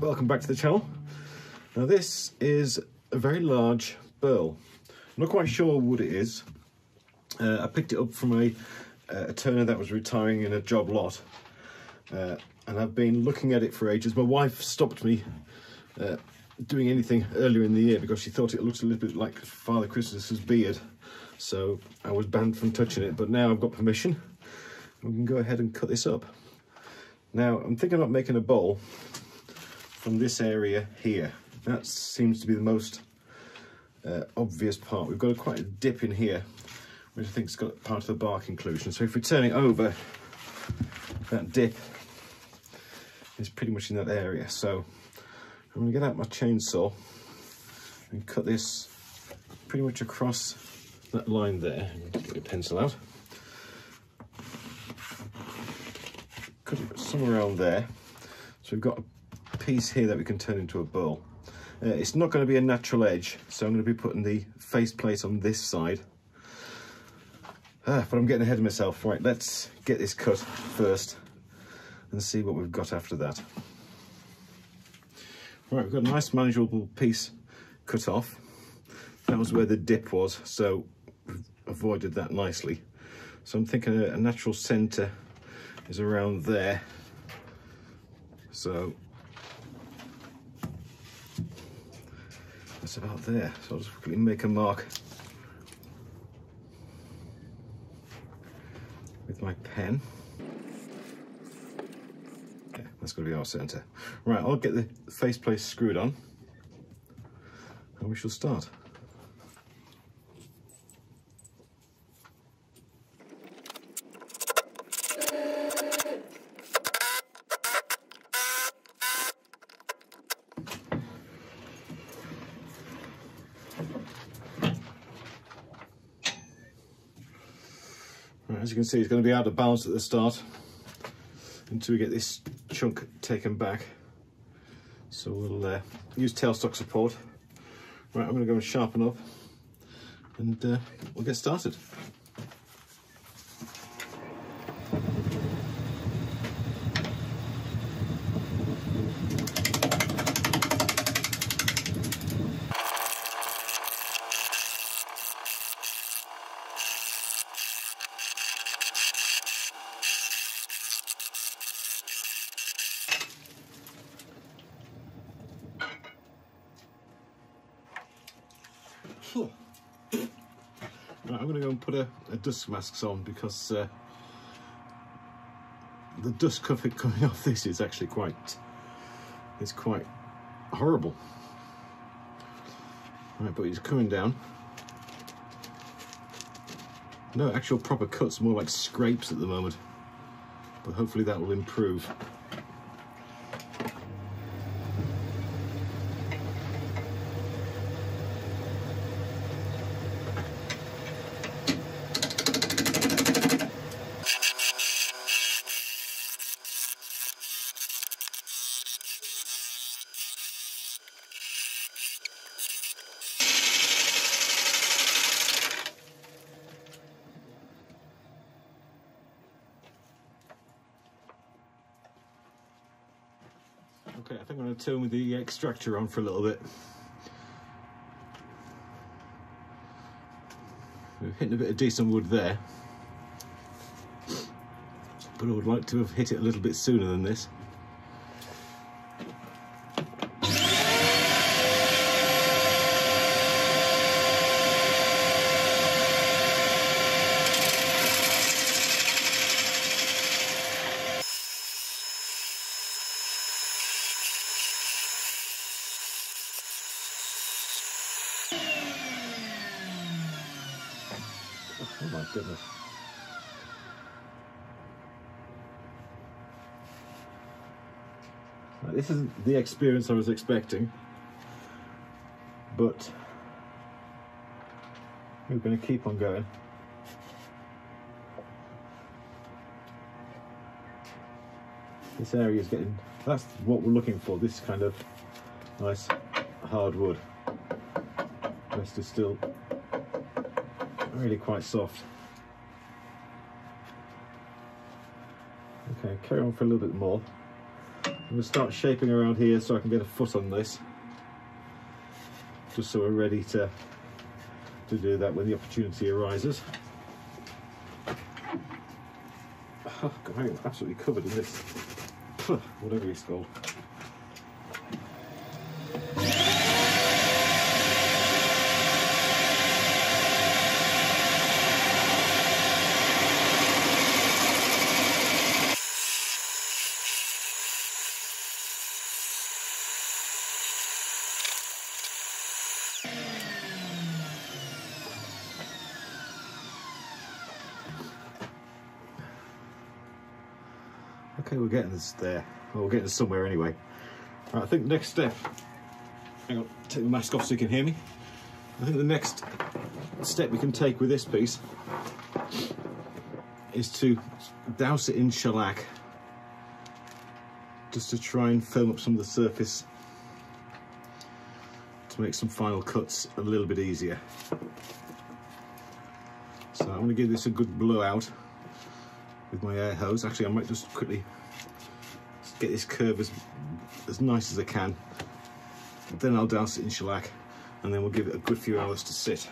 welcome back to the channel. Now this is a very large burl. I'm not quite sure what it is. Uh, I picked it up from a, a turner that was retiring in a job lot uh, and I've been looking at it for ages. My wife stopped me uh, doing anything earlier in the year because she thought it looked a little bit like Father Christmas's beard so I was banned from touching it but now I've got permission we can go ahead and cut this up. Now, I'm thinking about making a bowl from this area here. That seems to be the most uh, obvious part. We've got a, quite a dip in here, which I think has got part of the bark inclusion. So if we turn it over, that dip is pretty much in that area. So I'm going to get out my chainsaw and cut this pretty much across that line there. Get a pencil out. cut it somewhere around there. So we've got a piece here that we can turn into a bowl. Uh, it's not going to be a natural edge, so I'm going to be putting the faceplate on this side. Ah, but I'm getting ahead of myself. Right, let's get this cut first and see what we've got after that. Right, we've got a nice manageable piece cut off. That was where the dip was, so we've avoided that nicely. So I'm thinking a, a natural centre is around there. So that's about there. So I'll just quickly make a mark with my pen. Okay, that's to be our centre. Right, I'll get the faceplate screwed on and we shall start. Can see, it's going to be out of balance at the start until we get this chunk taken back. So we'll uh, use tailstock support. Right, I'm going to go and sharpen up and uh, we'll get started. Put a, a dust mask on because uh, the dust coming, coming off this is actually quite, it's quite horrible. Right, but it's coming down. No actual proper cuts, more like scrapes at the moment. But hopefully that will improve. Okay, I think I'm going to turn the extractor on for a little bit. We've hit a bit of decent wood there. But I would like to have hit it a little bit sooner than this. Oh my goodness. Now, this isn't the experience I was expecting, but we're going to keep on going. This area is getting, that's what we're looking for, this kind of nice hard wood. The rest is still really quite soft. Okay, carry on for a little bit more. I'm going to start shaping around here so I can get a foot on this. Just so we're ready to, to do that when the opportunity arises. Oh, God, I'm absolutely covered in this, whatever it's called. Okay, we're getting this there. Well, we're getting somewhere anyway. Right, I think the next step. Hang on, take the mask off so you can hear me. I think the next step we can take with this piece is to douse it in shellac just to try and firm up some of the surface to make some final cuts a little bit easier. So I'm going to give this a good blowout with my air hose. Actually, I might just quickly get this curve as, as nice as I can. Then I'll douse it in shellac and then we'll give it a good few hours to sit.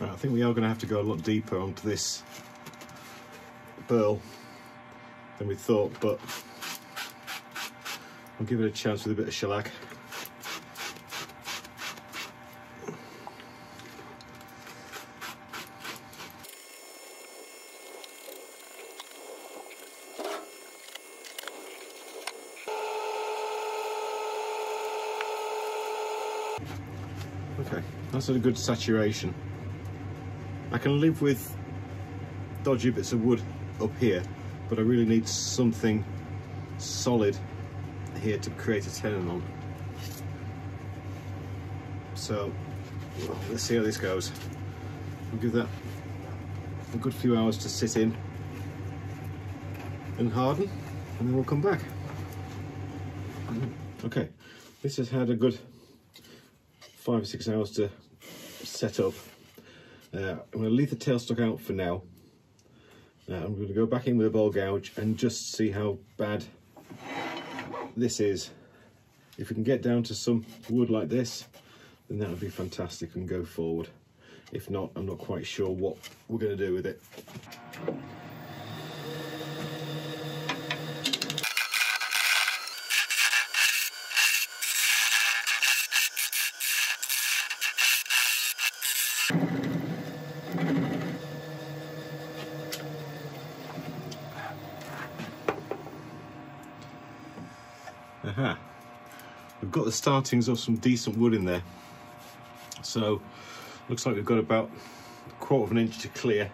I think we are going to have to go a lot deeper onto this burl than we thought, but I'll give it a chance with a bit of shellac. Okay, that's a good saturation. I can live with dodgy bits of wood up here, but I really need something solid here to create a tenon on. So well, let's see how this goes. We'll give that a good few hours to sit in and harden, and then we'll come back. Okay, this has had a good five or six hours to set up. Uh, I'm going to leave the tailstock out for now. I'm going to go back in with a bowl gouge and just see how bad this is. If we can get down to some wood like this, then that would be fantastic and go forward. If not, I'm not quite sure what we're going to do with it. Aha. We've got the startings of some decent wood in there. So, looks like we've got about a quarter of an inch to clear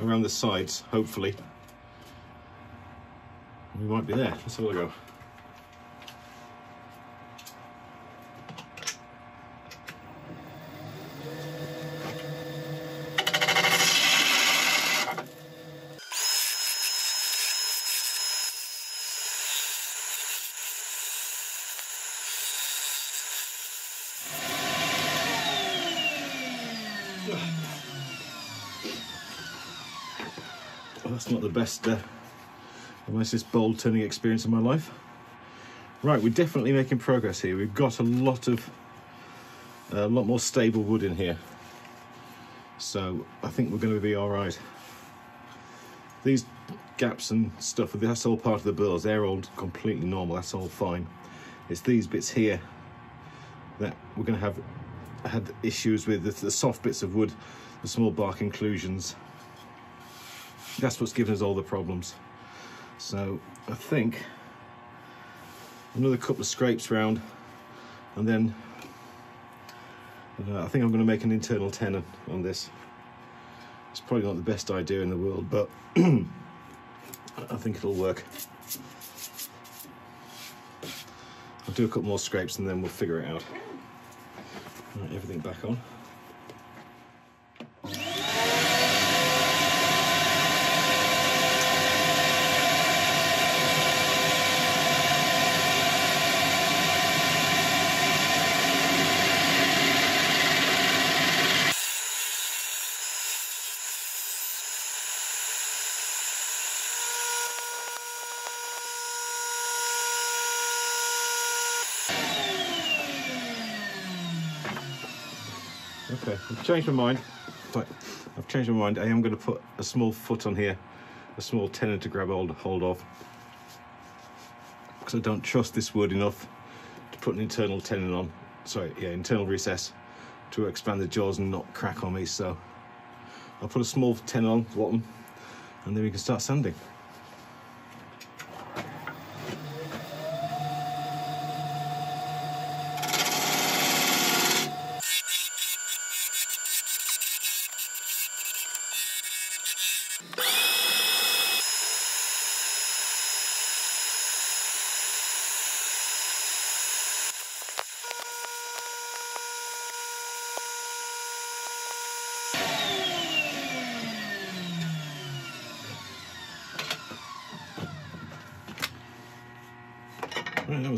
around the sides, hopefully. We might be there. Let's have a go. Well, that's not the best, uh, the nicest bowl turning experience of my life. Right, we're definitely making progress here. We've got a lot of, a lot more stable wood in here. So I think we're going to be all right. These gaps and stuff, that's all part of the burls. They're all completely normal. That's all fine. It's these bits here that we're going to have had issues with. The, the soft bits of wood, the small bark inclusions. That's what's given us all the problems. So I think another couple of scrapes round and then uh, I think I'm going to make an internal tenon on this. It's probably not the best idea in the world, but I think it'll work. I'll do a couple more scrapes and then we'll figure it out. Right, everything back on. Okay, I've changed my mind. Right, I've changed my mind. I am going to put a small foot on here, a small tenon to grab hold, hold of, because I don't trust this wood enough to put an internal tenon on. Sorry, yeah, internal recess to expand the jaws and not crack on me. So I'll put a small tenon on the bottom, and then we can start sanding.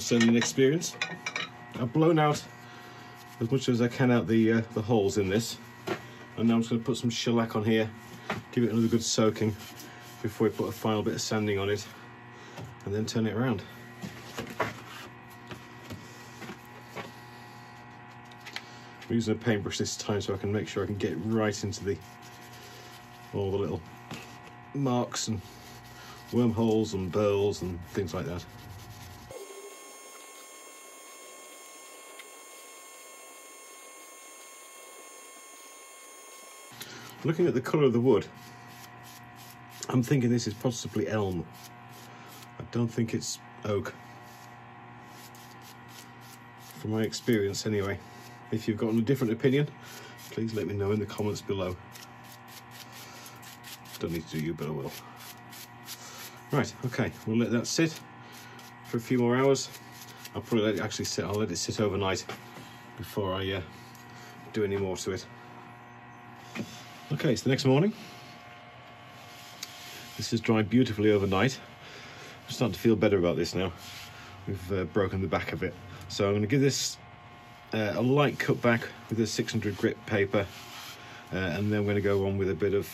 An experience. I've blown out as much as I can out the uh, the holes in this, and now I'm just going to put some shellac on here, give it another good soaking before we put a final bit of sanding on it, and then turn it around. I'm using a paintbrush this time so I can make sure I can get right into the all the little marks and wormholes and burls and things like that. Looking at the colour of the wood, I'm thinking this is possibly elm. I don't think it's oak. From my experience anyway. If you've got a different opinion, please let me know in the comments below. Don't need to do you, but I will. Right, okay, we'll let that sit for a few more hours. I'll probably let it actually sit, I'll let it sit overnight before I uh, do any more to it. Okay, it's the next morning. This has dried beautifully overnight. I'm starting to feel better about this now. We've uh, broken the back of it. So I'm going to give this uh, a light cut back with a 600 grit paper uh, and then we're going to go on with a bit of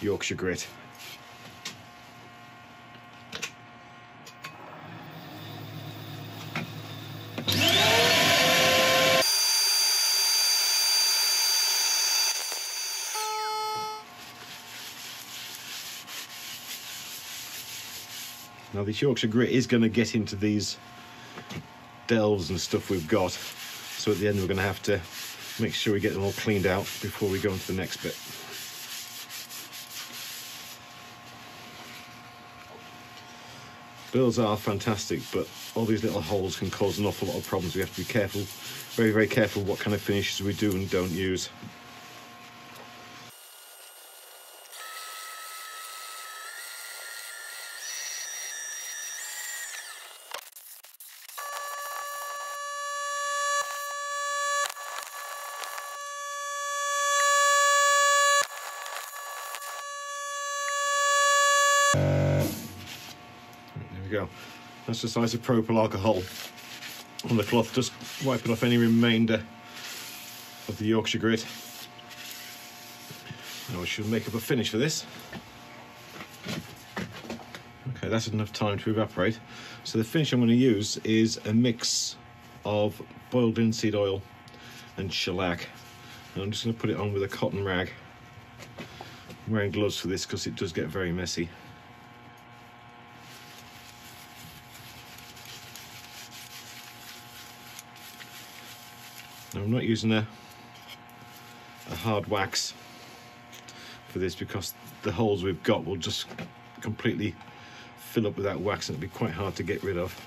Yorkshire grit. Now this Yorkshire grit is going to get into these delves and stuff we've got. So at the end we're going to have to make sure we get them all cleaned out before we go into the next bit. Bills are fantastic, but all these little holes can cause an awful lot of problems. We have to be careful, very, very careful what kind of finishes we do and don't use. Go. That's the isopropyl alcohol on the cloth, just wiping off any remainder of the Yorkshire grit. Now we should make up a finish for this. Okay, that's enough time to evaporate. So the finish I'm going to use is a mix of boiled linseed oil and shellac. And I'm just going to put it on with a cotton rag. I'm wearing gloves for this because it does get very messy. I'm not using a, a hard wax for this because the holes we've got will just completely fill up with that wax and it'll be quite hard to get rid of.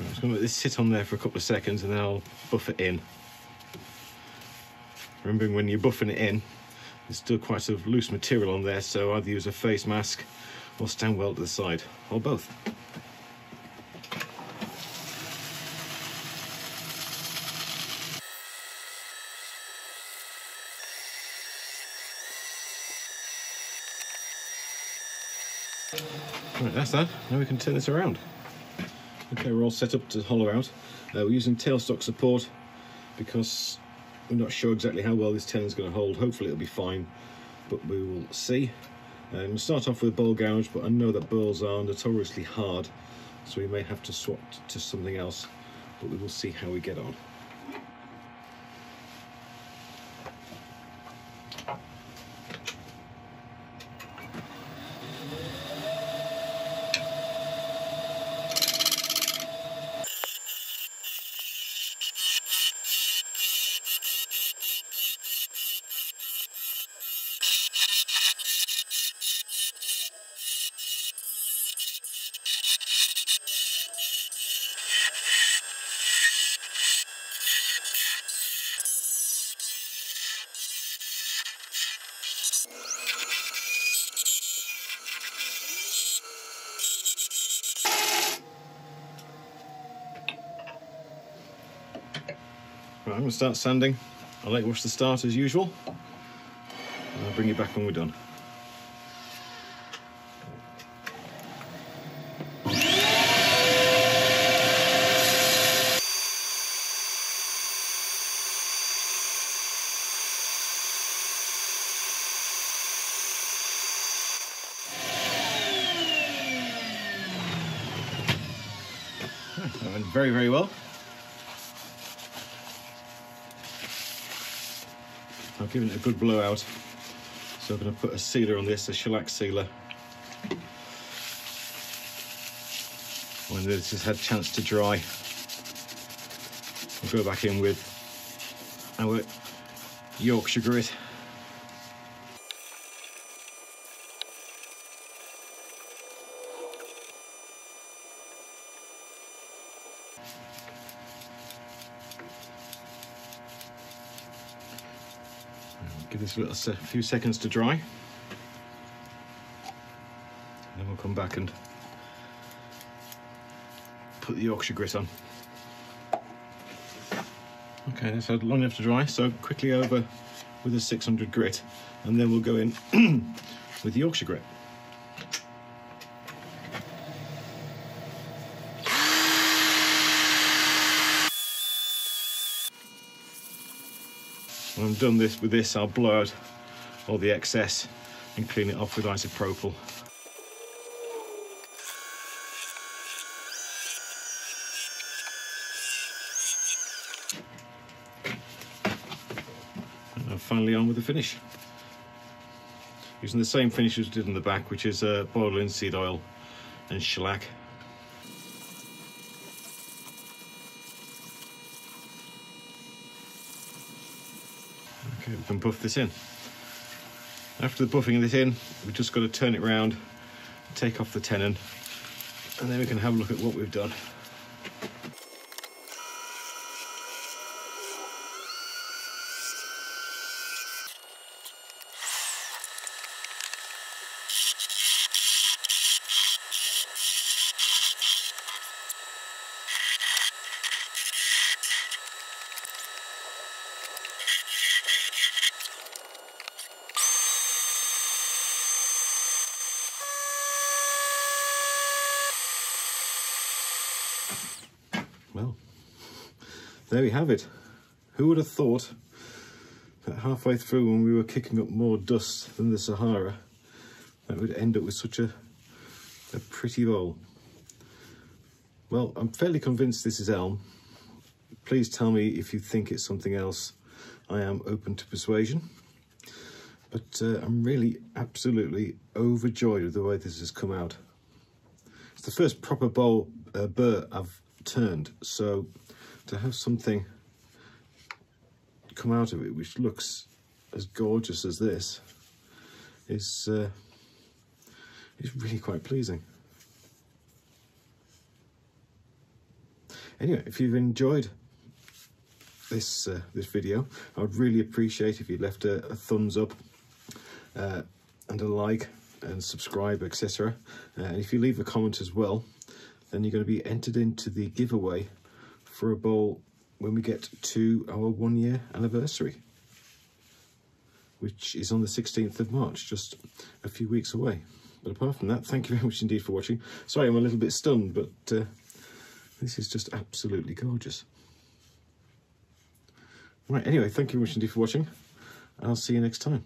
I'm just going to let this sit on there for a couple of seconds and then I'll buff it in. Remembering when you're buffing it in, there's still quite of loose material on there, so either use a face mask or stand well to the side, or both. Right, that's that. Now we can turn this around. Okay, we're all set up to hollow out. Uh, we're using tailstock support because we're not sure exactly how well this tenon is going to hold. Hopefully it'll be fine, but we will see. Uh, we'll start off with bowl gouge, but I know that bowls are notoriously hard, so we may have to swap to something else, but we will see how we get on. Right, I'm going to start sanding. I'll let you wash the start as usual. I'll bring you back when we're done. That went very, very well. I've given it a good blowout. So I'm going to put a sealer on this, a shellac sealer. When this has had a chance to dry, I'll go back in with our Yorkshire grit. This a few seconds to dry. Then we'll come back and put the Yorkshire grit on. Okay, that's had long enough to dry, so quickly over with a 600 grit, and then we'll go in with the Yorkshire grit. When I'm done this with this, I'll out all the excess and clean it off with isopropyl. And I'm finally on with the finish. Using the same finish as we did in the back, which is uh, boiled linseed oil and shellac. We can buff this in. After the buffing this in, we've just got to turn it round, take off the tenon, and then we can have a look at what we've done. There we have it. Who would have thought that halfway through when we were kicking up more dust than the Sahara, that would end up with such a, a pretty bowl. Well, I'm fairly convinced this is elm. Please tell me if you think it's something else. I am open to persuasion. But uh, I'm really absolutely overjoyed with the way this has come out. It's the first proper bowl uh, burr I've turned, so to have something come out of it which looks as gorgeous as this is uh, is really quite pleasing. Anyway, if you've enjoyed this uh, this video, I would really appreciate if you left a, a thumbs up uh, and a like and subscribe, etc. Uh, and if you leave a comment as well, then you're going to be entered into the giveaway for a bowl when we get to our one year anniversary, which is on the 16th of March, just a few weeks away. But apart from that, thank you very much indeed for watching. Sorry, I'm a little bit stunned, but uh, this is just absolutely gorgeous. Right, anyway, thank you very much indeed for watching. I'll see you next time.